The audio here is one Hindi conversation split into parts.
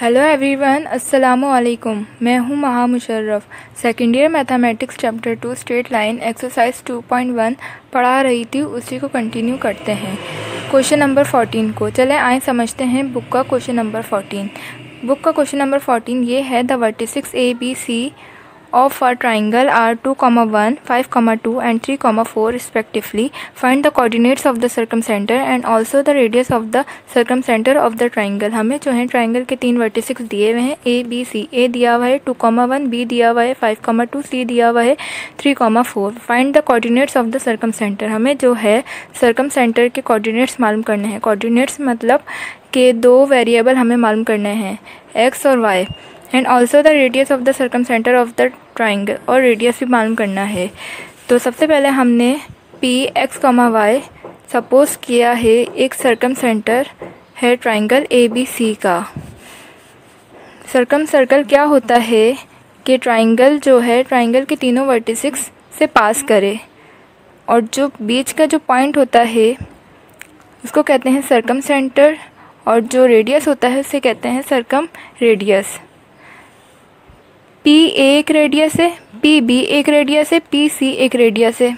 हेलो एवरीवन अस्सलाम वालेकुम मैं हूँ Maha Musharraf second year mathematics chapter two straight line exercise 2.1 पढ़ा रही थी, उसी को कंटिन्यू करते हैं। क्वेश्चन नंबर 14 को। चले, आए समझते हैं बुक का क्वेश्चन नंबर 14 बुक का क्वेश्चन नंबर 14 ये है the vertices A B C of a triangle are 2 comma 1 5 comma 2 and 3 comma 4 respectively. Find the coordinates of the circumcenter and also the radius of the circumcenter of the triangle. हमें जो है ट्राइंगल के तीन वर्टिसिक्स दिए हुए हैं ए बी सी ए दिया हुआ है टू कॉमा वन बी दिया हुआ है फाइव कॉमा टू सी दिया हुआ है three comma four find the coordinates of the circumcentre हमें जो है सर्कम सेंटर के कोऑर्डिनेट्स मालूम करने हैं। कोऑर्डिनेट्स मतलब के दो वेरिएबल हमें मालूम करने हैं एक्स और Y and also the radius of the circumcentre of the triangle और रेडियस भी मालूम करना है। तो सबसे पहले हमने P X comma Y suppose किया है एक सर्कम सेंटर है ट्राइंगल ए बी सी का। सर्कम सर्कल क्या होता है कि ट्राइंगल जो है ट्राइंगल के तीनों वर्टिसिक्स से पास करे। और जो बीच का जो पॉइंट होता है, उसको कहते हैं सर्कम सेंटर और जो रेडियस होता है, उसे कहते हैं सर्कम रेडियस पी ए एक रेडियस है पी बी एक रेडियस है पी सी एक रेडियस है।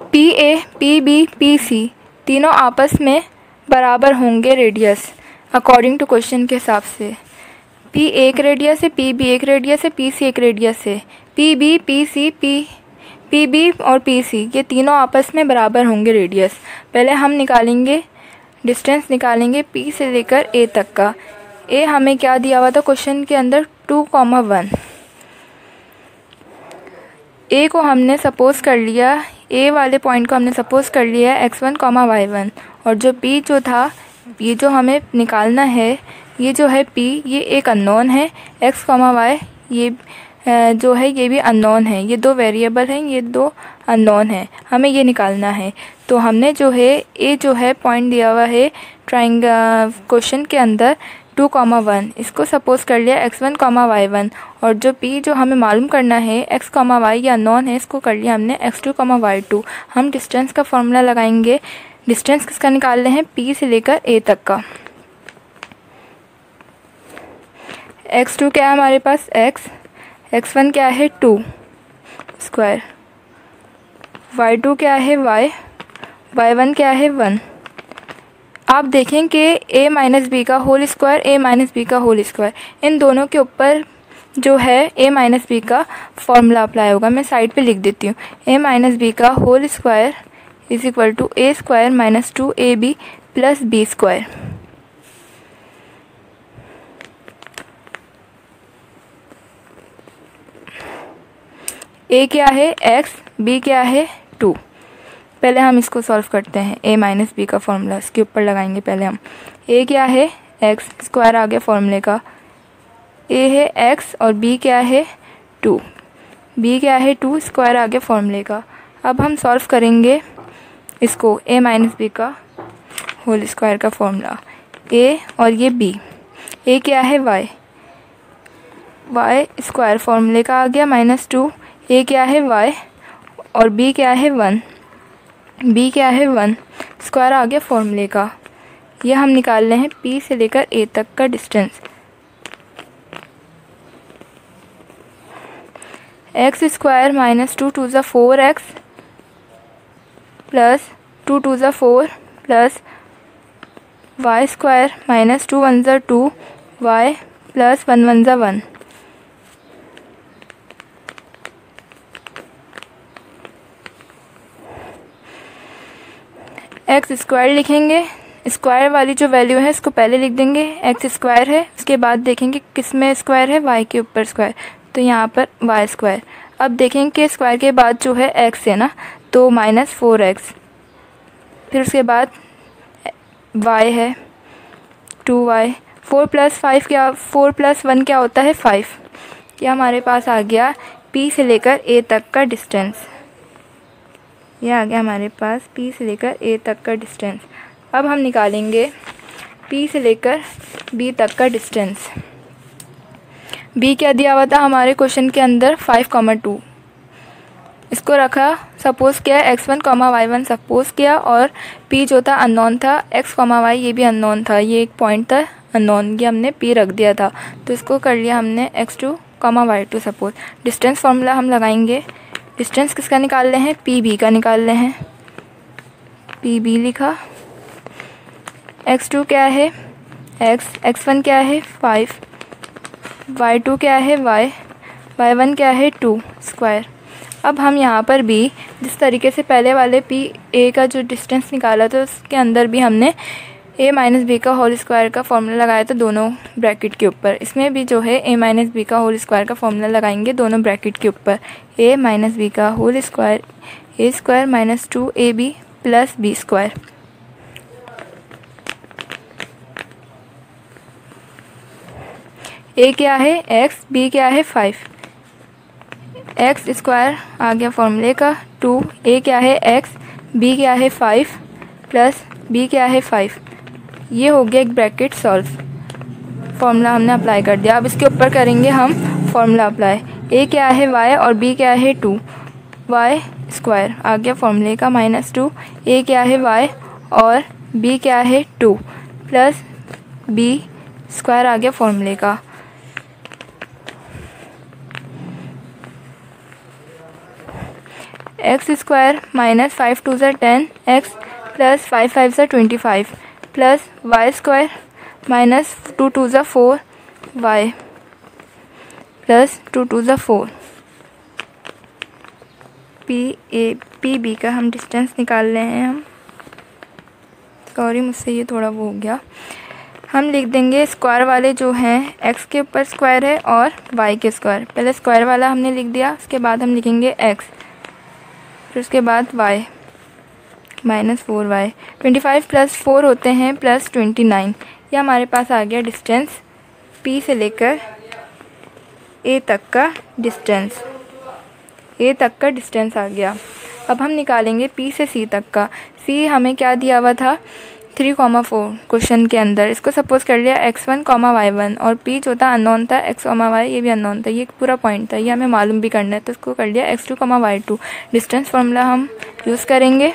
P A P B P C तीनों आपस में बराबर होंगे रेडियस अकॉर्डिंग टू क्वेश्चन के हिसाब से। PA एक रेडियस है पी बी एक रेडियस है पी सी एक रेडियस है। P B P C P P B और पी सी ये तीनों आपस में बराबर होंगे रेडियस पहले हम निकालेंगे डिस्टेंस निकालेंगे पी से लेकर ए तक का। ए हमें क्या दिया हुआ था क्वेश्चन के अंदर? Two comma one. ए को हमने सपोज़ कर लिया ए वाले पॉइंट को हमने सपोज़ कर लिया X one comma Y one और जो पी जो था, ये जो हमें निकालना है, ये जो है पी ये एक अननोन है। एक्स कॉमा वाई ये जो है, ये भी अननोन है। ये दो वेरिएबल हैं, ये दो अननोन है। हमें ये निकालना है। तो हमने जो है ए जो है पॉइंट दिया हुआ है ट्राइंग क्वेश्चन के अंदर टू कॉमा वन इसको सपोज़ कर लिया X one comma Y one और जो पी जो हमें मालूम करना है एक्स कॉमा वाई या नॉन है, इसको कर लिया हमने X two comma Y two हम डिस्टेंस का फॉर्मूला लगाएँगे। डिस्टेंस किसका निकाल रहे हैं? पी से लेकर ए तक का। एक्स टू क्या है हमारे पास? एक्स एक्स वन क्या है? टू स्क्वायर वाई टू क्या है? वाई वाई वन क्या है? वन आप देखें कि ए माइनस बी का whole square A minus B का होल स्क्वायर इन दोनों के ऊपर जो है ए माइनस बी का फॉर्मूला अप्लाई होगा। मैं साइड पे लिख देती हूँ। ए माइनस बी का whole square is equal to A square minus two A B plus B square A क्या है? एक्स बी क्या है? टू पहले हम इसको सॉल्व करते हैं. ए माइनस बी का फॉर्मूला इसके ऊपर लगाएँगे पहले हम. ए क्या है? एक्स स्क्वायर आ गया फॉर्मूले का. ए है एक्स और बी क्या है? टू बी क्या है? टू स्क्वायर आ गया फॉर्मूले का. अब हम सॉल्व करेंगे इसको ए माइनस बी का होल स्क्वायर का फॉर्मूला ए और ये बी ए क्या है? वाई वाई स्क्वायर फॉर्मूले का आ गया माइनस टू ए क्या है? वाई और बी क्या है? वन बी क्या है? वन। स्क्वायर आ गया फॉर्मूले का। यह हम निकाल रहे हैं पी से लेकर ए तक का distance. X square minus two two ज़ा four X plus two two ज़ा four plus Y square minus two, one ज़ा two Y plus one one ज़ा वन। एक्स स्क्वायर लिखेंगे। स्क्वायर वाली जो वैल्यू है, इसको पहले लिख देंगे। एक्स स्क्वायर है, उसके बाद देखेंगे किसमें स्क्वायर है वाई के ऊपर स्क्वायर तो यहाँ पर वाई स्क्वायर अब देखेंगे कि स्क्वायर के बाद जो है एक्स है ना तो माइनस फोर एक्स फिर उसके बाद वाई है two Y four plus five क्या फोर प्लस वन क्या होता है? फाइव यह हमारे पास आ गया पी से लेकर ए तक का डिस्टेंस ये आ गया हमारे पास पी से लेकर ए तक का डिस्टेंस अब हम निकालेंगे पी से लेकर बी तक का डिस्टेंस बी क्या दिया हुआ था हमारे क्वेश्चन के अंदर? फाइव कॉमा टू इसको रखा सपोज़ किया X one comma Y one suppose किया और पी जो था अननोन था एक्स कॉमा वाई ये भी अननोन था. ये एक पॉइंट था अननोन ये हमने पी रख दिया था. तो इसको कर लिया हमने X two comma Y two suppose distance formula हम लगाएँगे. डिस्टेंस किसका निकाल रहे हैं? पी बी का निकाल रहे हैं। पी बी लिखा। एक्स टू क्या है? एक्स एक्स वन क्या है? फाइव वाई टू क्या है? वाई वाई वन क्या है? टू स्क्वायर अब हम यहाँ पर भी जिस तरीके से पहले वाले पी ए का जो डिस्टेंस निकाला था, उसके अंदर भी हमने ए माइनस बी का होल स्क्वायर का फॉर्मूला लगाया था दोनों ब्रैकेट के ऊपर। इसमें भी जो है ए माइनस बी का होल स्क्वायर का फॉर्मूला लगाएँगे दोनों ब्रैकेट के ऊपर। ए माइनस बी का whole square, A square minus two A B plus B square. A क्या है? एक्स, बी क्या है? फाइव। एक्स स्क्वायर आ गया फॉर्मूले का टू। ए क्या है? एक्स, बी क्या है? फाइव प्लस बी क्या है? फाइव। ये हो गया एक ब्रैकेट सॉल्व फॉर्मूला हमने अप्लाई कर दिया। अब इसके ऊपर करेंगे हम फॉर्मूला अप्लाई ए क्या है वाई और बी क्या है टू वाई स्क्वायर आ गया फॉर्मूले का माइनस टू ए क्या है वाई और बी क्या है टू प्लस बी स्क्वायर आ गया फॉर्मूले का। X square minus five two ज़ा ten X plus five five ज़ा twenty five plus Y square minus two two ज़ा four Y plus two two ज़ा four P A P B का हम डिस्टेंस निकाल रहे हैं हम। सॉरी मुझसे ये थोड़ा वो हो गया। हम लिख देंगे स्क्वायर वाले जो हैं एक्स के ऊपर स्क्वायर है और वाई के स्क्वायर पहले स्क्वायर वाला हमने लिख दिया, उसके बाद हम लिखेंगे एक्स फिर उसके बाद Y minus four Y twenty five plus four होते हैं प्लस ट्वेंटी नाइन ये हमारे पास आ गया डिस्टेंस पी से लेकर ए तक का डिस्टेंस ए तक का डिस्टेंस आ गया. अब हम निकालेंगे पी से सी तक का. सी हमें क्या दिया हुआ था? थ्री कॉमा फोर क्वेश्चन के अंदर. इसको सपोज़ कर लिया X one comma Y one और पी जो था अननोन था एक्स कॉमा वाई ये भी अननोन था. ये एक पूरा पॉइंट था. ये हमें मालूम भी करना है तो इसको कर लिया X two comma Y two distance formula हम यूज़ करेंगे.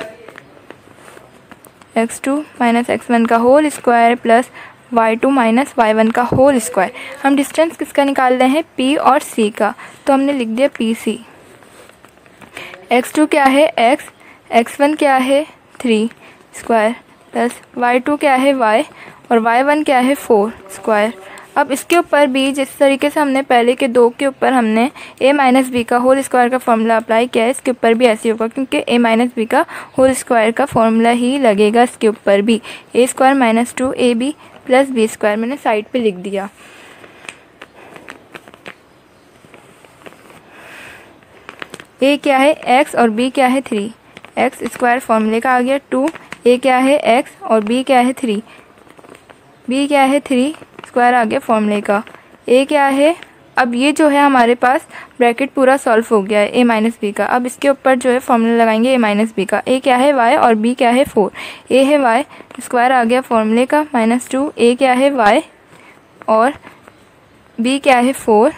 X two minus X one का whole square plus Y two minus Y one का होल स्क्वायर हम डिस्टेंस किसका निकाल रहे हैं? पी और सी का. तो हमने लिख दिया पी सी एक्स टू क्या है? एक्स एक्स वन क्या है? Three square plus Y two क्या है? वाई और वाई वन क्या है? फोर स्क्वायर अब इसके ऊपर भी जिस तरीके से हमने पहले के दो के ऊपर हमने ए माइनस बी का होल स्क्वायर का फॉर्मूला अप्लाई किया है, इसके ऊपर भी ऐसे होगा, क्योंकि ए माइनस बी का होल स्क्वायर का फॉर्मूला ही लगेगा इसके ऊपर भी। A square minus two A B plus B square मैंने साइड पे लिख दिया। ए क्या है? एक्स और बी क्या है? थ्री एक्स स्क्वायर फॉर्मूले का आ गया टू ए क्या है? एक्स और बी क्या है? थ्री बी क्या है? थ्री स्क्वायर आ गया फॉर्मूले का ए क्या है? अब ये जो है हमारे पास ब्रैकेट पूरा सॉल्व हो गया है ए माइनस बी का। अब इसके ऊपर जो है फॉर्मूला लगाएँगे ए माइनस बी का। ए क्या है? वाई और बी क्या है? फोर ए है वाई स्क्वायर आ गया फॉर्मूले का माइनस टू ए क्या है? वाई और बी क्या है? फोर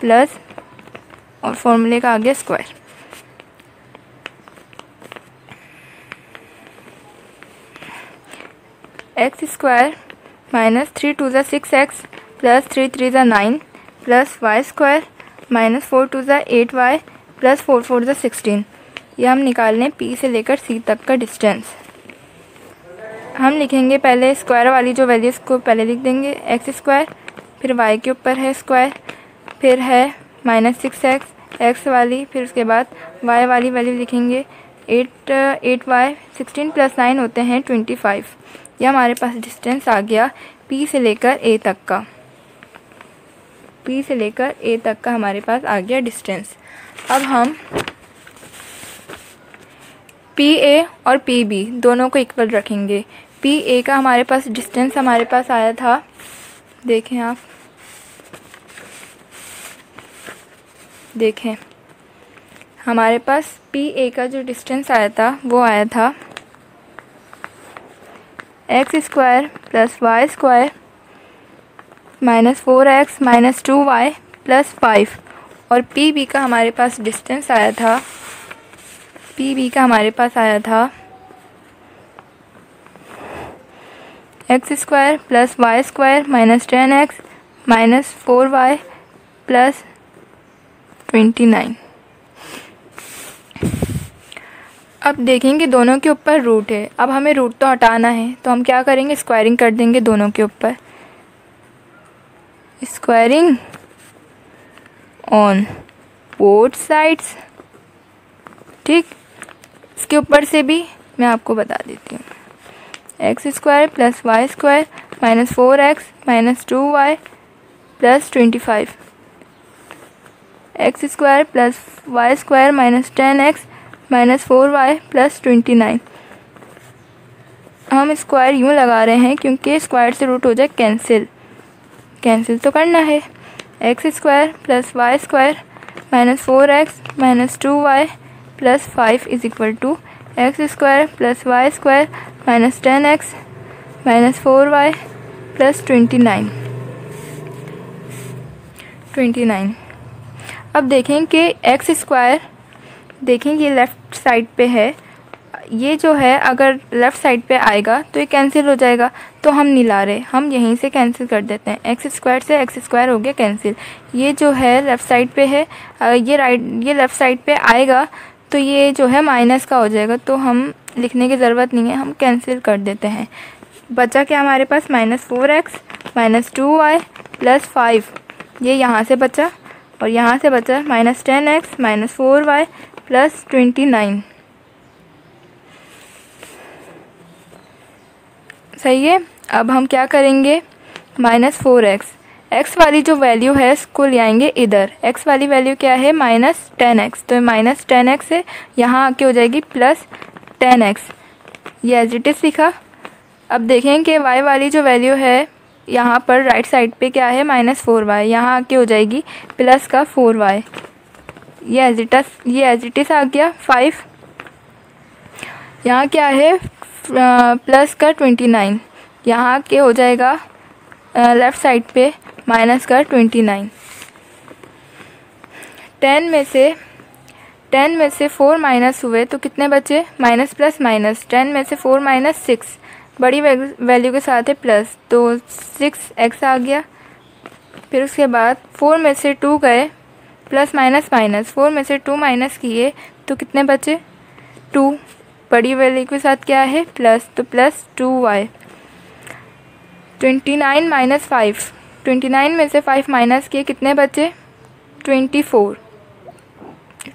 प्लस और फॉर्मूले का आ गया square X square minus three two ज़ा six X plus three three ज़ा nine plus Y square minus four two ज़ा eight Y plus four four ज़ा सिक्सटीन ये हम निकाल लें पी से लेकर सी तक का डिस्टेंस हम लिखेंगे पहले स्क्वायर वाली जो वैल्यूज़ को पहले लिख देंगे एक्स स्क्वायर फिर वाई के ऊपर है स्क्वायर फिर है माइनस सिक्स एक्स एक्स वाली, फिर उसके बाद वाई वाली वैल्यू लिखेंगे eight eight Y sixteen plus nine होते हैं ट्वेंटी फाइव ये हमारे पास डिस्टेंस आ गया पी से लेकर ए तक का। पी से लेकर ए तक का हमारे पास आ गया डिस्टेंस अब हम पी ए और पी बी दोनों को इक्वल रखेंगे। पी ए का हमारे पास डिस्टेंस हमारे पास आया था। देखें आप। देखें। हमारे पास पी ए का जो डिस्टेंस आया था, वो आया था X square plus Y square minus four X minus two Y plus five और पी बी का हमारे पास डिस्टेंस आया था। पी बी का हमारे पास आया था X square plus Y square minus ten X minus four Y plus twenty nine अब देखेंगे दोनों के ऊपर रूट है। अब हमें रूट तो हटाना है तो हम क्या करेंगे? स्क्वायरिंग कर देंगे दोनों के ऊपर। स्क्वायरिंग ऑन बोथ साइड्स ठीक? इसके ऊपर से भी मैं आपको बता देती हूँ। X square plus Y square minus four X minus two Y plus twenty five X square plus Y square minus ten X minus four Y plus twenty nine हम स्क्वायर यूँ लगा रहे हैं क्योंकि स्क्वायर से रूट हो जाए कैंसिल कैंसिल तो करना है. X square plus Y square minus four X minus two Y plus five is equal to X square plus Y square minus ten X minus four Y plus twenty nine twenty nine अब देखें कि एक्स स्क्वायर देखें ये लेफ़्ट साइड पे है। ये जो है, अगर लेफ़्ट साइड पे आएगा तो ये कैंसिल हो जाएगा। तो हम नहीं ला रहे। हम यहीं से कैंसिल कर देते हैं। एक्स स्क्वायर से एक्स स्क्वायर हो गया कैंसिल ये जो है लेफ़्ट साइड पे है ये राइट ये लेफ़्ट साइड पे आएगा तो ये जो है माइनस का हो जाएगा। तो हम लिखने की ज़रूरत नहीं है। हम कैंसिल कर देते हैं। बचा क्या हमारे पास? Minus four X minus two Y plus five ये यहाँ से बचा। और यहाँ से बचा। Minus ten X minus four Y plus twenty nine. सही है? अब हम क्या करेंगे? Minus four x. एक्स वाली जो वैल्यू है, इसको ले आएँगे इधर। एक्स वाली वैल्यू क्या है? Minus ten X. तो माइनस टेन एक्स है। यहाँ आके हो जाएगी प्लस टेन एक्स। ये एज इट इज़ लिखा। अब देखें कि वाई वाली जो वैल्यू है, यहाँ पर राइट साइड पे क्या है? माइनस फोर वाई यहाँ आके हो जाएगी प्लस का फोर वाई ये एज इट ये एज इट इज़ आ गया फाइव यहाँ क्या है? प्लस का ट्वेंटी नाइन यहाँ के हो जाएगा लेफ़्ट साइड पे माइनस का ट्वेंटी नाइन टेन में से टेन में से फोर माइनस हुए तो कितने बचे? माइनस प्लस माइनस टेन में से फोर माइनस सिक्स बड़ी वैल्यू के साथ है प्लस तो सिक्स एक्स आ गया. फिर उसके बाद फोर में से टू गए. प्लस माइनस माइनस, फोर में से टू माइनस किए तो कितने बचे? टू। बड़ी वैल्यू के साथ क्या है? प्लस तो plus two Y. Twenty nine minus five. Twenty nine में से फाइव माइनस किए, कितने बचे? Twenty four.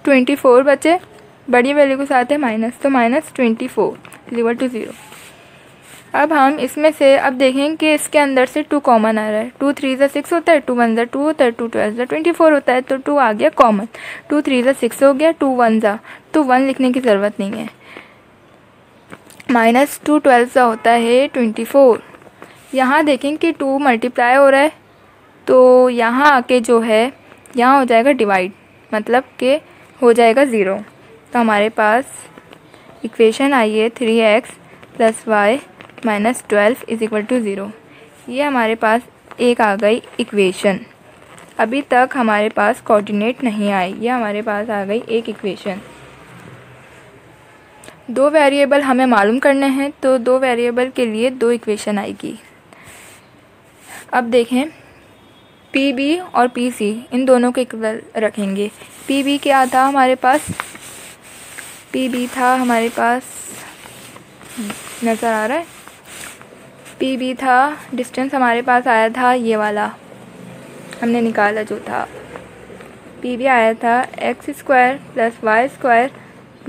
ट्वेंटी फोर बचे। बड़ी वैल्यू के साथ है माइनस तो minus twenty four, equal to zero. अब हम इसमें से, अब देखें कि इसके अंदर से टू कॉमन आ रहा है। टू थ्री ज़ा सिक्स होता है टू वन ज़ा टू होता है टू ट्वेल्व ज़ा ट्वेंटी फोर होता है तो टू आ गया कॉमन टू थ्री ज़ा सिक्स हो गया टू वन ज़ा तो वन लिखने की ज़रूरत नहीं है। माइनस टू ट्वेल्व का होता है ट्वेंटी फोर यहाँ देखें कि टू मल्टीप्लाई हो रहा है तो यहाँ आके जो है, यहाँ हो जाएगा डिवाइड मतलब कि हो जाएगा ज़ीरो तो हमारे पास इक्वेशन आई है three X plus Y minus twelve is equal to zero ये हमारे पास एक आ गई इक्वेशन अभी तक हमारे पास कोऑर्डिनेट नहीं आई. ये हमारे पास आ गई एक इक्वेशन दो वेरिएबल हमें मालूम करने हैं तो दो वेरिएबल के लिए दो इक्वेशन आएगी. अब देखें पी बी और पी सी इन दोनों को इक्वल रखेंगे. पी बी क्या था हमारे पास? पी बी था हमारे पास, नज़र आ रहा है? पी बी था डिस्टेंस हमारे पास आया था ये वाला। हमने निकाला जो था। पी बी आया था X square plus Y square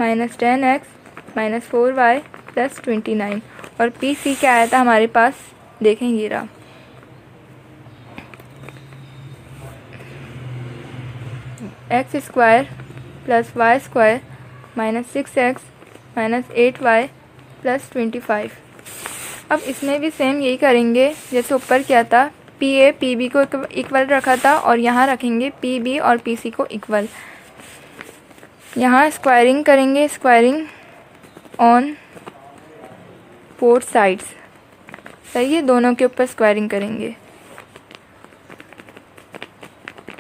minus ten X minus four Y plus twenty nine और पी सी क्या आया था हमारे पास? देखें ये रहा X square plus Y square minus six X minus eight Y plus twenty five अब इसमें भी सेम यही करेंगे। जैसे ऊपर क्या था? पी ए पी बी को इक्वल रखा था और यहाँ रखेंगे पी बी और पी सी को इक्वल यहाँ स्क्वायरिंग करेंगे स्क्वायरिंग ऑन फोर साइड्स सही है? दोनों के ऊपर स्क्वायरिंग करेंगे।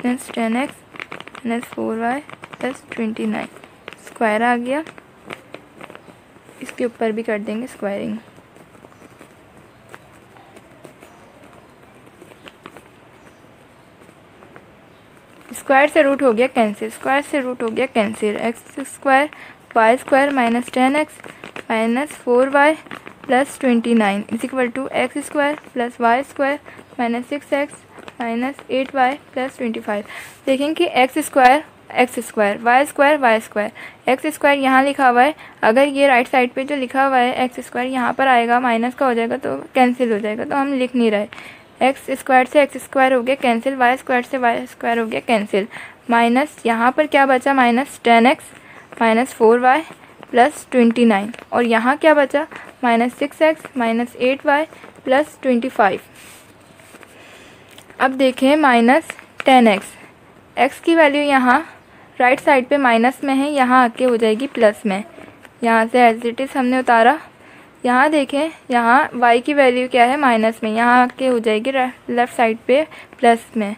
Plus ten X plus four Y plus twenty nine square आ गया। इसके ऊपर भी कर देंगे स्क्वायरिंग स्क्वायर से रूट हो गया कैंसिल स्क्वायर से रूट हो गया cancel X square Y square minus ten X minus four Y plus twenty nine is equal to X square plus Y square minus six X minus eight Y plus twenty five देखें कि X square X square Y square Y square X square यहाँ लिखा हुआ है। अगर ये राइट साइड पे जो लिखा हुआ है एक्स स्क्वायर यहाँ पर आएगा माइनस का हो जाएगा तो कैंसिल हो जाएगा। तो हम लिख नहीं रहे। एक्स स्क्वायर से एक्स स्क्वायर हो गया, कैंसिल, वाई स्क्वायर से वाई स्क्वायर हो गया, कैंसिल। माइनस, यहाँ पर क्या बचा? Minus ten X, minus four Y, plus twenty nine. और यहाँ क्या बचा? Minus six X, minus eight Y, plus twenty five. अब देखें, माइनस टेन एक्स। एक्स की वैल्यू यहाँ, राइट साइड पे माइनस में है, यहाँ आके हो जाएगी प्लस में। यहाँ से एज इट इज़ हमने उतारा। यहाँ देखें, यहाँ y की वैल्यू क्या है? माइनस में। यहाँ आके हो जाएगी लेफ़्ट साइड पे प्लस में।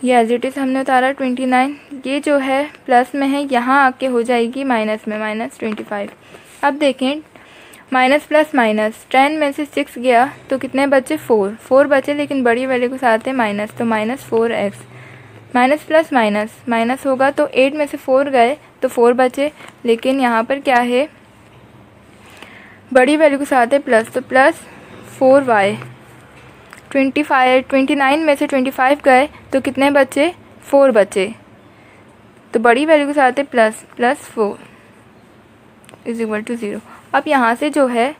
ये एज इट इज़ हमने उतारा ट्वेंटी नाइन ये जो है प्लस में है, यहाँ आके हो जाएगी माइनस में माइनस ट्वेंटी फाइव अब देखें माइनस प्लस माइनस टेन में से सिक्स गया तो कितने बचे? फोर फोर बचे, लेकिन बड़ी वैल्यू के साथ है माइनस तो minus four X minus plus minus minus होगा तो एट में से फोर गए तो फोर बचे। लेकिन यहाँ पर क्या है? बड़ी वैल्यू के साथ है प्लस तो plus four Y twenty five twenty nine में से ट्वेंटी फाइव गए तो कितने बचे? फोर बचे। तो बड़ी वैल्यू के साथ है plus plus four is equal to zero अब यहाँ से जो है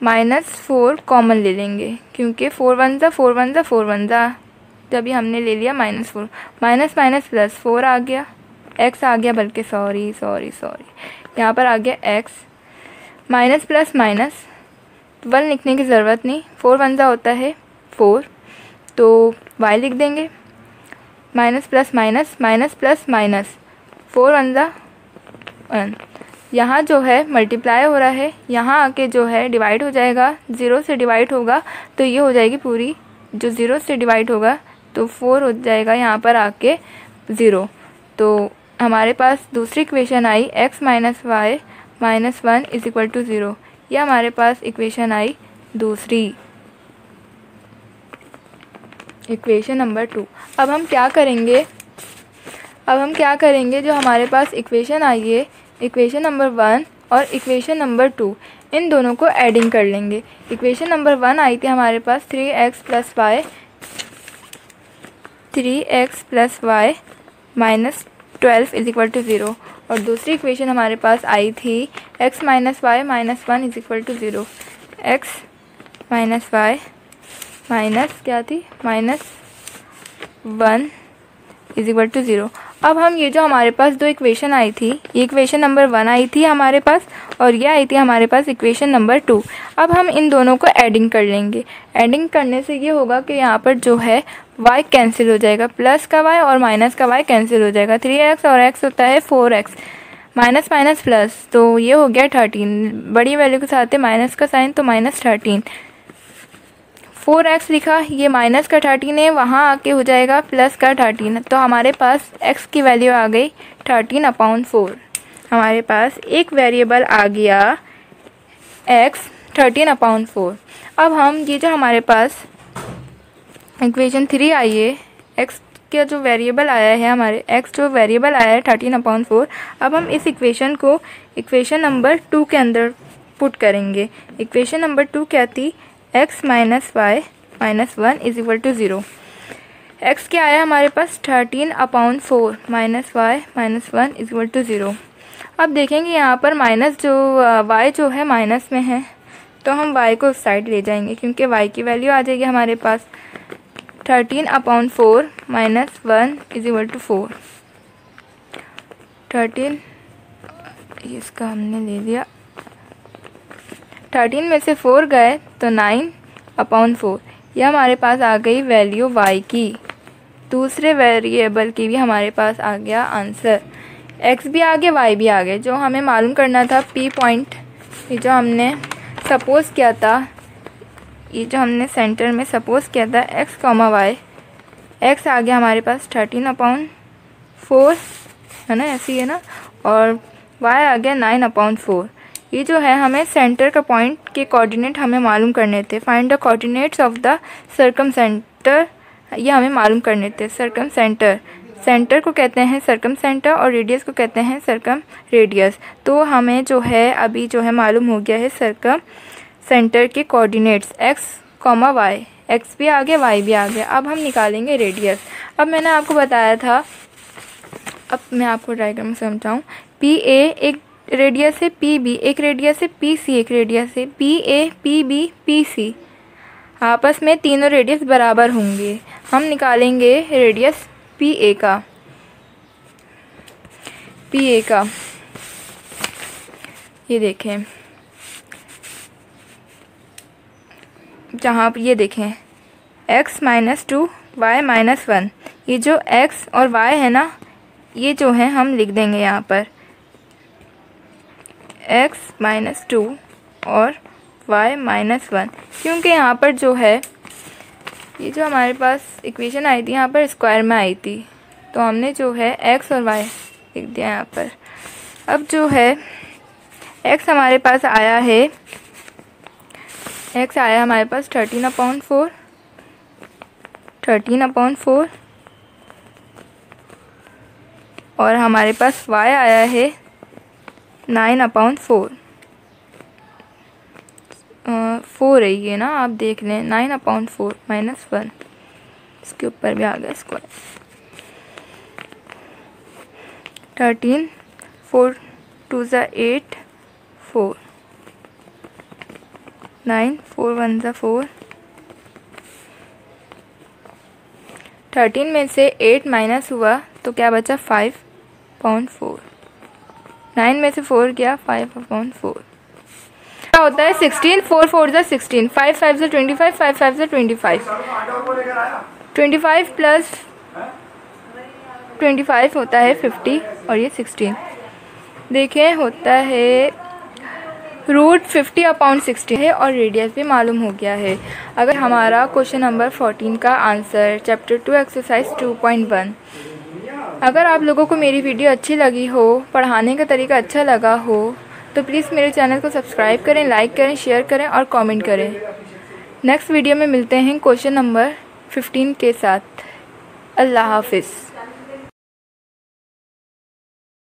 माइनस फोर कॉमन ले लेंगे, क्योंकि फोर वन ज़ा फोर वन ज़ा फोर वन ज़ा जब ही हमने ले लिया minus four minus minus plus four आ गया। एक्स आ गया, बल्कि सॉरी सॉरी सॉरी यहाँ पर आ गया X minus plus minus one लिखने की ज़रूरत नहीं। फोर वन ज़ा होता है फोर तो वाई लिख देंगे। Minus plus minus minus plus minus, four one ज़ा वन। यहाँ जो है मल्टीप्लाई हो रहा है। यहाँ आके जो है डिवाइड हो जाएगा, ज़ीरो से डिवाइड होगा तो ये हो जाएगी पूरी। जो ज़ीरो से डिवाइड होगा तो फोर हो जाएगा यहाँ पर आके ज़ीरो। तो हमारे पास दूसरी equation I, X minus Y minus one is equal to zero. यह हमारे पास इक्वेशन आई दूसरी। Equation number two. अब हम क्या करेंगे? अब हम क्या करेंगे जो हमारे पास इक्वेशन आई है? इक्वेशन नंबर वन और इक्वेशन नंबर टू। इन दोनों को एडिंग कर लेंगे। इक्वेशन नंबर वन आई थी हमारे पास three X plus Y three X plus Y minus twelve is equal to zero और दूसरी इक्वेशन हमारे पास आई थी X minus Y minus one is equal to zero X minus Y minus क्या थी? Minus one is equal to zero अब हम ये जो हमारे पास दो इक्वेशन आई थी, ये इक्वेशन नंबर वन आई थी हमारे पास और ये आई थी हमारे पास इक्वेशन नंबर टू अब हम इन दोनों को एडिंग कर लेंगे. एडिंग करने से ये होगा कि यहाँ पर जो है y कैंसिल हो जाएगा। प्लस का y और माइनस का y कैंसिल हो जाएगा। थ्री एक्स और x होता है four X minus minus plus तो ये हो गया थर्टीन बड़ी वैल्यू के साथ है माइनस का साइन तो माइनस थर्टीन फोर एक्स लिखा, ये माइनस का थर्टीन है, वहाँ आके हो जाएगा प्लस का थर्टीन तो हमारे पास एक्स की वैल्यू आ गई थर्टीन अपॉन फोर हमारे पास एक वेरिएबल आ गया एक्स थर्टीन अपॉन फोर अब हम, ये जो हमारे पास इक्वेशन थ्री है। एक्स का जो वेरिएबल आया है हमारे एक्स जो वेरिएबल आया है थर्टीन अपॉन फोर अब हम इस इक्वेशन को इक्वेशन नंबर टू के अंदर पुट करेंगे। इक्वेशन नंबर टू क्या थी? X minus Y minus one is equal to zero X क्या आया हमारे पास? Thirteen upon four minus Y minus one is equal to zero अब देखेंगे यहाँ पर माइनस जो वाई जो है माइनस में है तो हम वाई को उस साइड ले जाएँगे, क्योंकि वाई की वैल्यू आ जाएगी हमारे पास। Thirteen upon four minus one is equal to four thirteen इसका हमने ले लिया। थर्टीन में से फोर गए तो नाइन अपॉन फोर यह हमारे पास आ गई वैल्यू वाई की। दूसरे वेरिएबल की भी हमारे पास आ गया आंसर एक्स भी आ गया वाई भी आ गया। जो हमें मालूम करना था पी पॉइंट जो हमने सपोज़ किया था ये जो हमने सेंटर में सपोज़ किया था एक्स कॉमा वाई एक्स आ गया हमारे पास थर्टीन अपॉन फोर है ना, ऐसी है ना? और वाई आ गया नाइन अपॉन फोर ये जो है हमें सेंटर का पॉइंट के कोऑर्डिनेट हमें मालूम करने थे। Find the coordinates of the circumcentre ये हमें मालूम करने थे। सर्कम सेंटर सेंटर को कहते हैं सरकम सेंटर और रेडियस को कहते हैं सरकम रेडियस तो हमें जो है, अभी जो है मालूम हो गया है सरकम सेंटर के coordinates X comma Y, X भी आ गया, वाई भी आ गया। अब हम निकालेंगे रेडियस। अब मैंने आपको बताया था, अब मैं आपको डायग्राम समझाऊँ। पी ए एक रेडियस है, पी बी, एक रेडियस है, पी सी, एक रेडियस है। P A, P B, P C. आपस में तीनों रेडियस बराबर होंगे। हम निकालेंगे रेडियस पी ए का। पी ए का। ये देखें। जहाँ ये देखें, x minus two Y minus one ये जो x और y है ना, ये जो है हम लिख देंगे यहाँ पर। x माइनस टू और y माइनस वन क्योंकि यहाँ पर जो है, ये जो हमारे पास इक्वेशन आई थी, यहाँ पर स्क्वायर में आई थी तो हमने जो है x और y लिख दिया यहाँ पर। अब जो है, x हमारे पास आया है x आया हमारे पास thirteen upon four thirteen upon four और हमारे पास y आया है नाइन अपॉइंट फोर फोर है ये ना, आप देख लें nine upon four minus one इसके ऊपर भी आ गया स्क्वायर थर्टीन फोर टू ज़ा eight four nine, four, one ज़ा फोर। थर्टीन में से एट माइनस हुआ तो क्या बचा फाइव पॉइंट फोर? नाइन में से फोर गया, फाइव पॉइंट फोर। क्या होता है? सिक्सटीन, फोर फोर ज़ा सिक्सटीन, फाइव फाइव ज़ा ट्वेंटी फाइव फाइव फाइव ज़ा twenty five. Twenty five plus twenty five होता है फिफ्टी, और ये सिक्सटीन। देखिए, होता है रूट फिफ्टी अपॉइंट सिक्सटी है और रेडियस भी मालूम हो गया है। अगर हमारा क्वेश्चन नंबर फोर्टीन का answer chapter two exercise two point one अगर आप लोगों को मेरी वीडियो अच्छी लगी हो, पढ़ाने का तरीका अच्छा लगा हो तो प्लीज़ मेरे चैनल को सब्सक्राइब करें लाइक करें शेयर करें और कमेंट करें। नेक्स्ट वीडियो में मिलते हैं क्वेश्चन नंबर फिफ्टीन के साथ। अल्लाह हाफिज़।